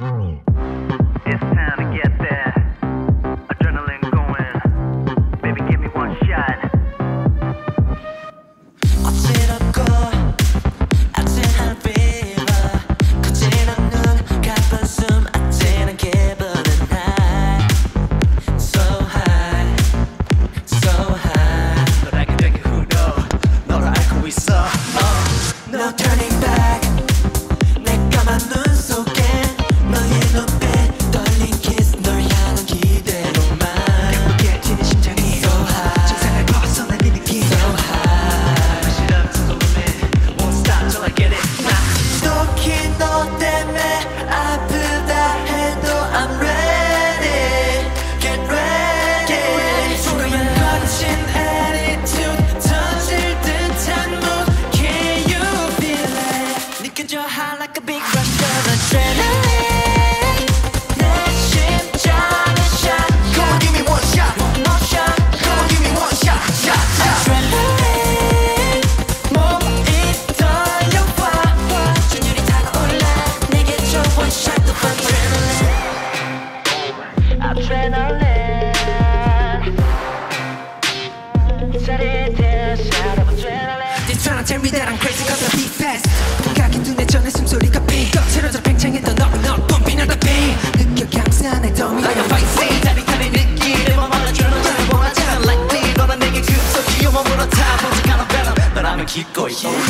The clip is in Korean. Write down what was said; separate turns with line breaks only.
It's time to get
tryna tell me that I'm crazy cause I beat fast. 가게 눈에 전해 숨소리가 삐 거칠어져 팽창했던 너는 널 펌핑한 더 pain. 느껴 강산 내 더미. Like a fight 다리 탄의 느낌 내 맘만을 주는 자를 원하지 않아. Like me 너란 내게 급속 기용만 물어타 번쩍하는 venom 널 하면 기꺼이. yeah.